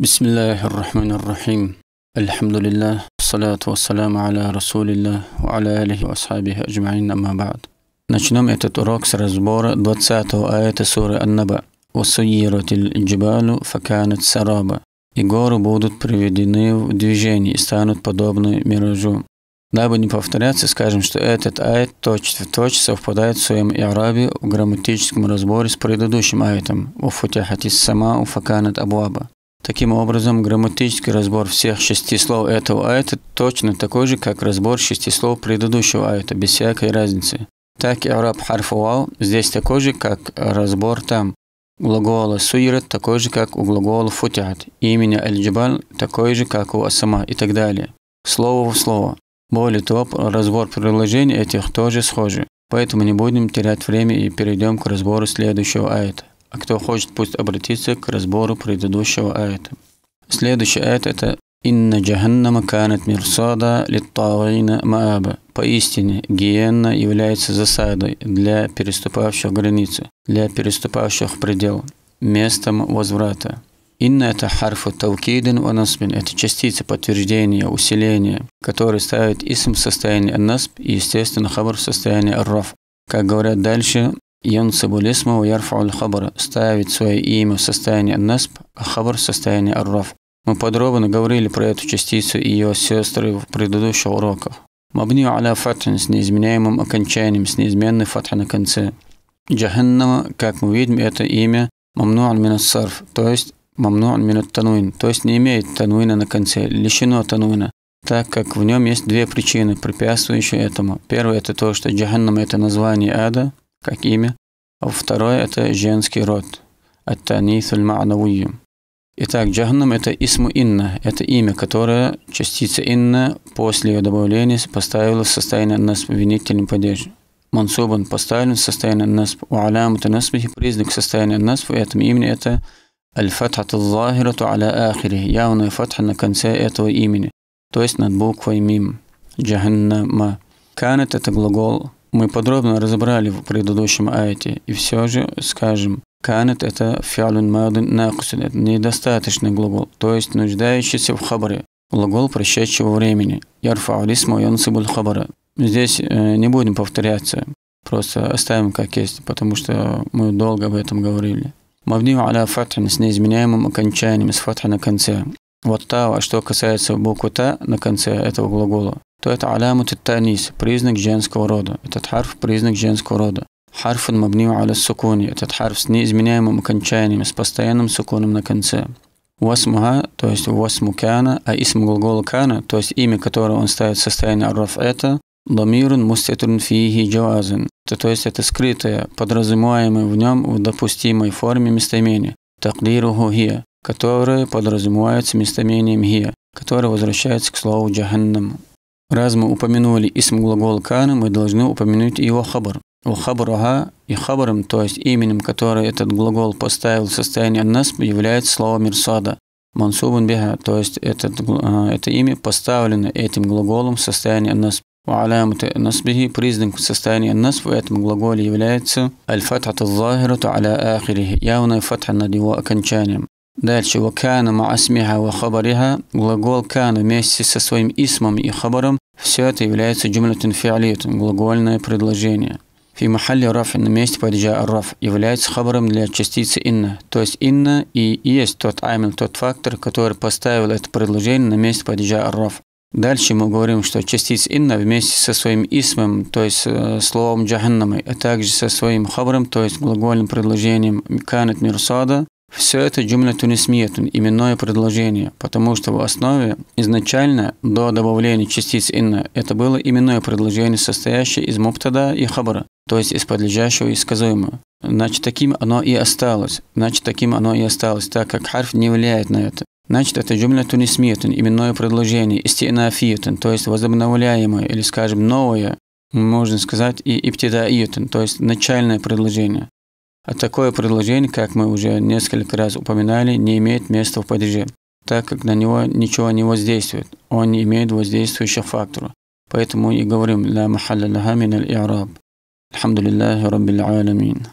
بسم الله الرحمن الرحيم الحمد لله والصلاة والسلام على رسول الله وعلى آله وأصحابه أجمعين أما بعد Начнем этот урок с разбора 20 аята суры Ан-Наба. «Усуират джибалу факанат сараба». И горы будут приведены в движение и станут подобны миражу. Дабы не повторяться, скажем, что этот аят точь в точь совпадает в своем иарабе в грамматическом разборе с предыдущим аятом «Уфутяхатис сама уфаканат абуаба». Таким образом, грамматический разбор всех шести слов этого аята точно такой же, как разбор шести слов предыдущего аята, без всякой разницы. Так и араб харф вау здесь такой же, как разбор там. Глагола суират такой же, как у глагола футят. Имени аль-джибаль такой же, как у асама и так далее. Слово в слово. Более того, разбор предложений этих тоже схожи. Поэтому не будем терять время и перейдем к разбору следующего аята. А кто хочет, пусть обратится к разбору предыдущего аята. Следующий аят это «Инна джаханнама канат мирсада литтавина мааба». Поистине, гиенна является засадой для переступавших границы, для переступавших предел, местом возврата. Инна это харфу таукидин ва насбин. Это частица подтверждения, усиления, который ставит исм в состоянии насб и, естественно, хабар в состоянии арраф. Как говорят дальше, янсабу ярфауль хабара. Ставит свое имя в состоянии насб, а хабар в состоянии арраф. Мы подробно говорили про эту частицу и ее сестры в предыдущих уроках. Мабни аля фатхин с неизменяемым окончанием, с неизменной фатха на конце. Джаханнама, как мы видим, это имя мамну мин сарф, то есть мамну мин тануин, то есть не имеет тануина на конце, лишено тануина, так как в нем есть две причины, препятствующие этому. Первое это то, что Джаханнам это название ада, как имя, а второе это женский род, ат-танисуль ма'навийю. Итак, джаханнам это исму инна, это имя, которое частица инна после ее добавления поставила в состояние насб винительным падеж. Мансубан поставлен в состояние насб, у насбихи признак состояния насб в этом имени это аль-фатхату захирату аля ахири, явная фатха на конце этого имени, то есть над буквой мим. Джаханнама. Канет это глагол. Мы подробно разобрали в предыдущем аяте, и все же скажем, Канет это фиалун мадин накусин, это недостаточный глагол, то есть нуждающийся в хабаре, глагол прошедшего времени. Ярфа алисму янсибуль хабара. Здесь э, не будем повторяться, просто оставим как есть, потому что мы долго об этом говорили. Мавни аля фатхин с неизменяемым окончанием, с фатха на конце. Вот та, что касается буквы та на конце этого глагола, то это алямут танис, признак женского рода. Этот харф – признак женского рода. Харф мабнию аля сукуни. Этот харф с неизменяемым окончанием, с постоянным сукуном на конце. Васмуха, то есть васму кана, а исм глагол кана, то есть имя которое он ставит в состояние арраф это, ламирун мустатурн фиихи джоазин. То есть это скрытое, подразумеваемое в нем в допустимой форме местоимение. Таклируху хия, которое подразумевается местоимением хия, которое возвращается к слову джаханнам. Раз мы упомянули исм глагола кана, мы должны упомянуть его хабар. У хабаруха и хабаром, то есть именем, который этот глагол поставил в состояние насб, является слово мирсада. Мансубун биха, то есть этот, это имя поставлено этим глаголом в насб. У аляматы насбихи признак состояния насб в этом глаголе является аль-фатхату захирату аля ахирихи, явная фатха над его окончанием. Дальше, вакана маасмиха ва хабариха, глагол кана вместе со своим исмом и хабаром, все это является джумлатун фиалитун, глагольное предложение. Фи махалли раф на месте падежа раф является хабаром для частицы инна. То есть инна и есть тот амил, тот фактор, который поставил это предложение на месте падежа раф. Дальше мы говорим, что частица инна вместе со своим исмом, то есть э, словом джаханнамой, а также со своим хабаром, то есть глагольным предложением канет мирсада, все это джумля тунисмиятун, именное предложение, потому что в основе изначально до добавления частиц инна это было именное предложение, состоящее из муптада и хабара то есть из подлежащего и сказуемого. Значит, таким оно и осталось. Значит, таким оно и осталось, так как харф не влияет на это. Значит, это джумля тунисмиятун, именное предложение, истинафиятун, то есть возобновляемое, или, скажем, новое, можно сказать, и иптидаиятун, то есть начальное предложение. А такое предложение, как мы уже несколько раз упоминали, не имеет места в падеже, так как на него ничего не воздействует, он не имеет воздействующего фактора. Поэтому и говорим «Ла махалла лаха мин аль-и'раб». Алхамдулиллахи раббил аламин.